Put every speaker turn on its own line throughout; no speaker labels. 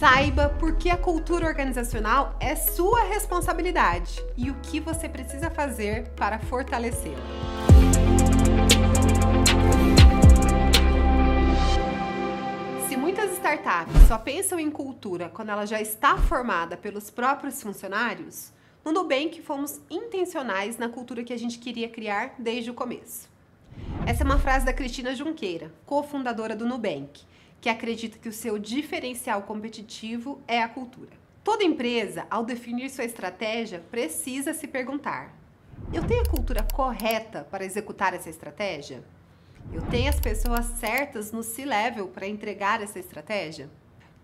Saiba por que a cultura organizacional é sua responsabilidade e o que você precisa fazer para fortalecê-la. Se muitas startups só pensam em cultura quando ela já está formada pelos próprios funcionários, no Nubank fomos intencionais na cultura que a gente queria criar desde o começo. Essa é uma frase da Cristina Junqueira, cofundadora do Nubank, que acredita que o seu diferencial competitivo é a cultura. Toda empresa, ao definir sua estratégia, precisa se perguntar: eu tenho a cultura correta para executar essa estratégia? Eu tenho as pessoas certas no C-level para entregar essa estratégia?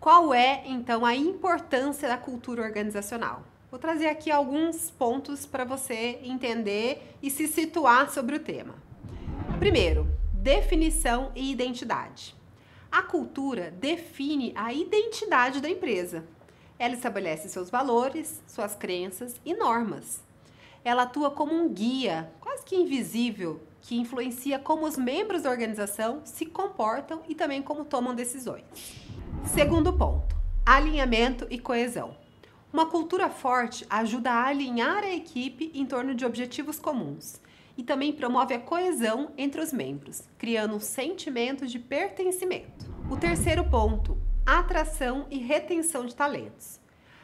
Qual é, então, a importância da cultura organizacional? Vou trazer aqui alguns pontos para você entender e se situar sobre o tema. Primeiro, definição e identidade. A cultura define a identidade da empresa. Ela estabelece seus valores, suas crenças e normas. Ela atua como um guia, quase que invisível, que influencia como os membros da organização se comportam e também como tomam decisões. Segundo ponto: alinhamento e coesão. Uma cultura forte ajuda a alinhar a equipe em torno de objetivos comuns e também promove a coesão entre os membros, criando um sentimento de pertencimento. O terceiro ponto, atração e retenção de talentos.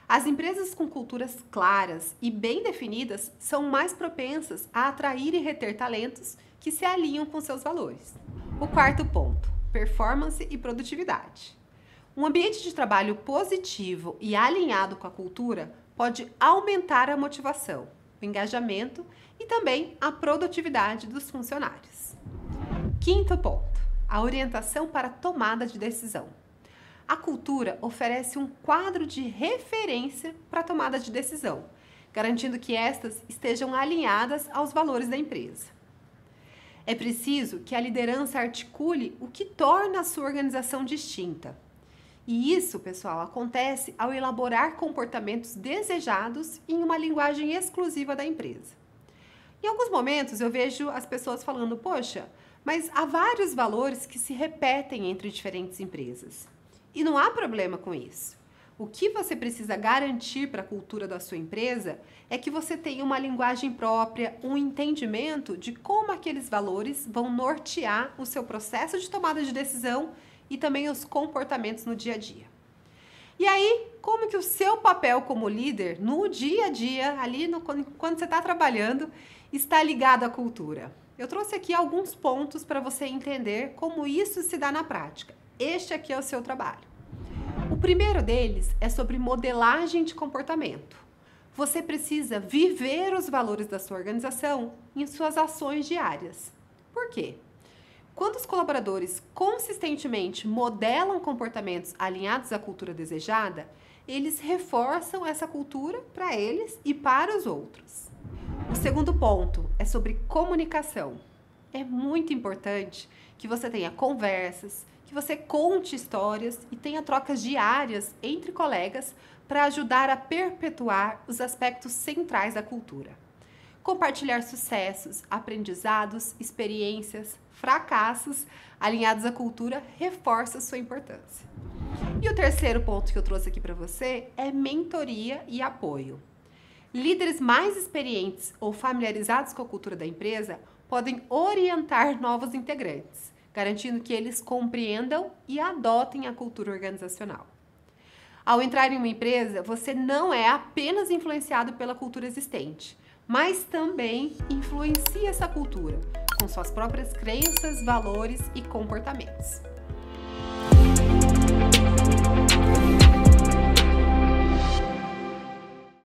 As empresas com culturas claras e bem definidas são mais propensas a atrair e reter talentos que se alinham com seus valores. O quarto ponto, performance e produtividade. Um ambiente de trabalho positivo e alinhado com a cultura pode aumentar a motivação, o engajamento e também a produtividade dos funcionários. Quinto ponto: a orientação para tomada de decisão. A cultura oferece um quadro de referência para tomada de decisão, garantindo que estas estejam alinhadas aos valores da empresa. É preciso que a liderança articule o que torna a sua organização distinta. E isso, pessoal, acontece ao elaborar comportamentos desejados em uma linguagem exclusiva da empresa. Em alguns momentos eu vejo as pessoas falando: poxa, mas há vários valores que se repetem entre diferentes empresas. E não há problema com isso. O que você precisa garantir para a cultura da sua empresa é que você tenha uma linguagem própria, um entendimento de como aqueles valores vão nortear o seu processo de tomada de decisão e também os comportamentos no dia a dia. E aí, como que o seu papel como líder no dia a dia, ali no, quando você está trabalhando, está ligado à cultura? Eu trouxe aqui alguns pontos para você entender como isso se dá na prática. Este aqui é o seu trabalho. O primeiro deles é sobre modelagem de comportamento. Você precisa viver os valores da sua organização em suas ações diárias. Por quê? Quando os colaboradores consistentemente modelam comportamentos alinhados à cultura desejada, eles reforçam essa cultura para eles e para os outros. O segundo ponto é sobre comunicação. É muito importante que você tenha conversas, que você conte histórias e tenha trocas diárias entre colegas para ajudar a perpetuar os aspectos centrais da cultura. Compartilhar sucessos, aprendizados, experiências, fracassos alinhados à cultura reforça sua importância. E o terceiro ponto que eu trouxe aqui para você é mentoria e apoio. Líderes mais experientes ou familiarizados com a cultura da empresa podem orientar novos integrantes, garantindo que eles compreendam e adotem a cultura organizacional. Ao entrar em uma empresa, você não é apenas influenciado pela cultura existente, mas também influencia essa cultura com suas próprias crenças, valores e comportamentos.